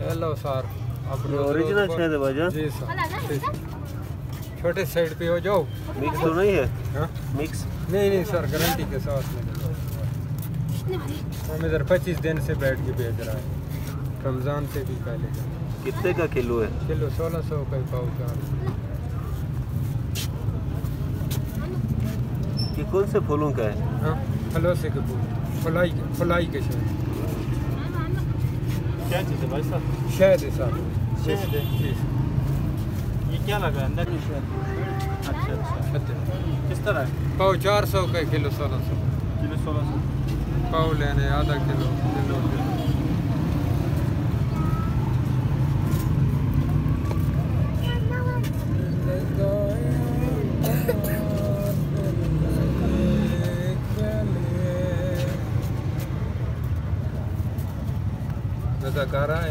Hello sir اپنے original چاہیے بھائی جی سر جی سر چھوٹے سائڈ پہ ہو جاؤ مکس تو نہیں ہے ہاں مکس نہیں نہیں سر گارنٹی کے ساتھ میں ہم ادھر پچیس دن سے بیٹھ کے بیچ رہا ہے رمضان سے بھی پہلے کا کتنے کا کلو ہے کلو سولہ سو کا پاؤ چار یہ کون سے پھولوں کا ہے ہاں پھلو سے کے پھول فلائی کے فلائی کے شہد کیا چیز ہے بھائی صاحب شہد ہے سر شہد ہے؟ جی یہ کیا لگا ہے؟ اندر اچھا اچھا۔ اچھا۔ کس طرح ہے؟ پاؤ چار سو کا کلو سولہ سو۔ کلو سولہ سو۔ پاؤ لینے آدھا کلو کلو کلو۔ رضا کارا ہے